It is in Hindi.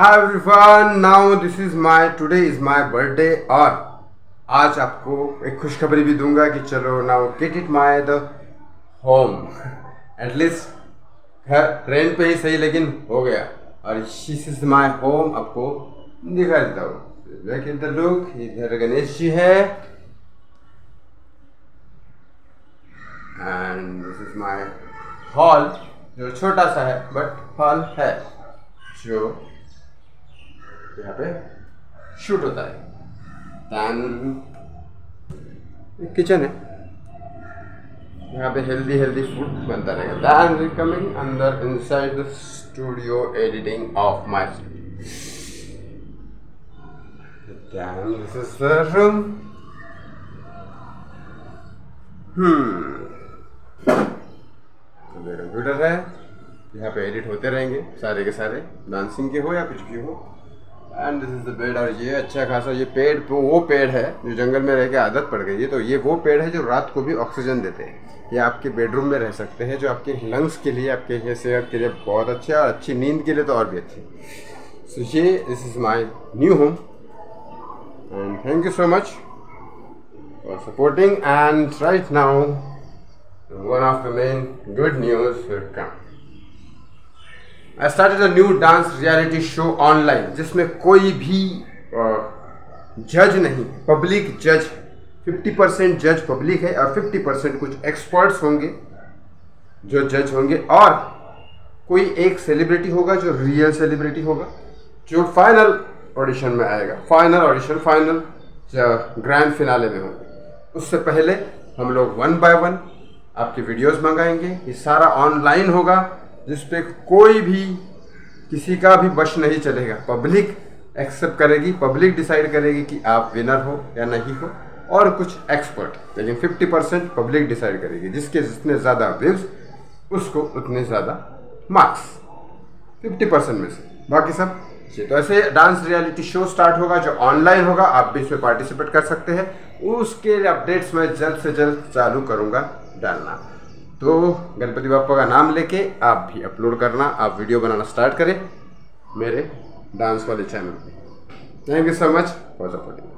Hi everyone, now this is my today is my birthday और आज आपको एक खुशखबरी भी दूँगा कि चलो now get it my the home at least घर रेंट पे ही सही लेकिन हो गया। और दिस इज़ माय होम आपको दिखा देता हूँ। बैक इन लुक इधर गणेश जी है। And this is my hall जो छोटा सा है बट हॉल है जो यहाँ पे। शूट होता है। दैन किचन है। यहाँ पे हेल्दी हेल्दी फ़ूड बनता रहेगा। दैन कमिंग अंदर inside the studio editing of my then this is the room hmm computer है। यहाँ पे एडिट होते रहेंगे सारे के सारे। डांसिंग के हो या कुछ भी हो। And this is the bed और ये अच्छा खासा ये पेड़, वो पेड़ है जो जंगल में रह के आदत पड़ गई है। तो ये वो पेड़ है जो रात को भी ऑक्सीजन देते हैं। ये आपके बेडरूम में रह सकते हैं, जो आपके लंग्स के लिए, आपके सेहत के लिए बहुत अच्छे और अच्छी नींद के लिए तो और भी अच्छे सो ये this is my new home and thank you so much for supporting and right now one of the main good news come I started a new dance reality show online जिसमें कोई भी जज नहीं पब्लिक जज 50 परसेंट जज पब्लिक है और 50 परसेंट कुछ एक्सपर्ट्स होंगे जो जज होंगे और कोई एक सेलिब्रिटी होगा जो रियल सेलिब्रिटी होगा, जो फाइनल ऑडिशन में आएगा। Final audition final grand finale में होंगे। उससे पहले हम लोग वन बाय वन आपकी वीडियोस मंगाएँगे। ये सारा ऑनलाइन होगा। जिस पे कोई भी किसी का भी वश नहीं चलेगा। पब्लिक एक्सेप्ट करेगी पब्लिक डिसाइड करेगी कि आप विनर हो या नहीं हो, और कुछ एक्सपर्ट लेकिन 50 परसेंट पब्लिक डिसाइड करेगी। जिसके जितने ज़्यादा व्यूज़ उसको उतने ज़्यादा मार्क्स 50 परसेंट में से। बाकी सब तो ऐसे डांस रियलिटी शो स्टार्ट होगा, जो ऑनलाइन होगा, आप भी इसमें पार्टिसिपेट कर सकते हैं। उसके अपडेट्स मैं जल्द से जल्द चालू करूँगा, डालना। तो गणपति बापा का नाम लेके आप भी अपलोड करना, आप वीडियो बनाना स्टार्ट करें मेरे डांस वाले चैनल पे। Thank you so much for supporting